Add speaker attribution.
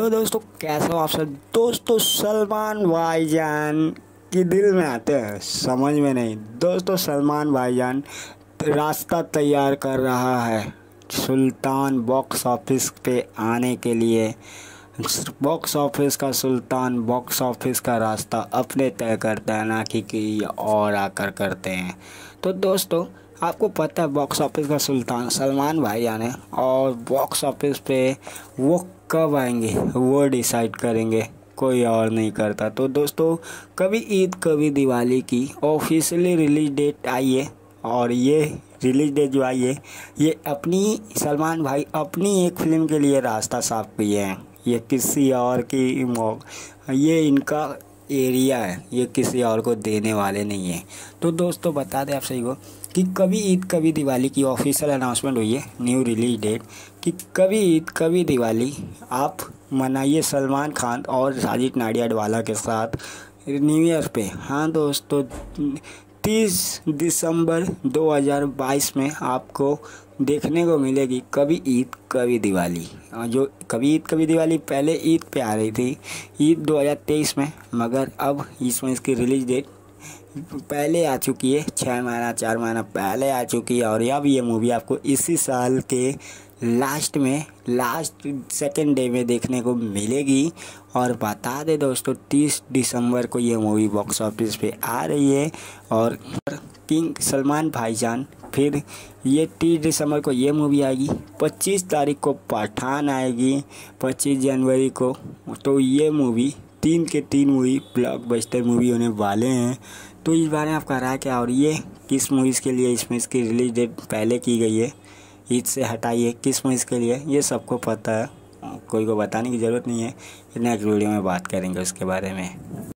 Speaker 1: Hello दोस्तों कैसे हो आप सब? दोस्तों सलमान भाईजान की दिल में आते हैं समझ में नहीं। दोस्तों सलमान भाईजान रास्ता तैयार कर रहा है सुल्तान बॉक्स ऑफ़िस पे आने के लिए। बॉक्स ऑफ़िस का सुल्तान बॉक्स ऑफ़िस का रास्ता अपने तय करता है ना कि, और आकर करते हैं। तो दोस्तों आपको पता है बॉक्स ऑफ़िस का सुल्तान सलमान भाई है और बॉक्स ऑफ़िस पे वो कब आएँगे? वो डिसाइड करेंगे। कोई और नहीं करता। तो दोस्तों, कभी ईद, कभी दिवाली की ऑफिशियली रिलीज़ डेट आई है और ये रिलीज़ डेट जो आई है, ये अपनी, सलमान भाई अपनी एक फ़िल्म के लिए रास्ता साफ़ किए हैं। ये किसी और की ये इनका एरिया है। ये किसी और को देने वाले नहीं है। तो दोस्तों, बता दें आप सही को कि कभी ईद, कभी दिवाली की ऑफिशियल अनाउंसमेंट हुई है न्यू रिलीज़ डेट कि कभी ईद, कभी दिवाली, आप मनाइए सलमान खान और साजिद नाडियाडवाला के साथ न्यू ईयर पे। हाँ दोस्तों, तीस दिसंबर 2022 में आपको देखने को मिलेगी कभी ईद, कभी दिवाली। जो कभी ईद, कभी दिवाली, पहले ईद पे आ रही थी, ईद 2023 में, मगर अब इसमें इसकी रिलीज़ डेट पहले आ चुकी है छः महीना चार महीना पहले आ चुकी है और अब ये मूवी आपको इसी साल के लास्ट में लास्ट सेकेंड डे में देखने को मिलेगी। और बता दे दोस्तों, तीस दिसंबर को ये मूवी बॉक्स ऑफ़िस पे आ रही है और किंग सलमान भाईजान, फिर ये तीस दिसंबर को ये मूवी आएगी, पच्चीस तारीख को पठान आएगी, पच्चीस जनवरी को तो ये मूवी तीन के तीन मूवी ब्लॉकबस्टर मूवी होने वाले हैं। तो इस बारे में आपका राय क्या और ये किस मूवीज़ के लिए इसमें इसकी रिलीज़ डेट पहले की गई है? ईद से हटाइए किस मूवीज़ के लिए, ये सबको पता है। कोई को बताने की ज़रूरत नहीं है। नेक्स्ट वीडियो में बात करेंगे उसके बारे में।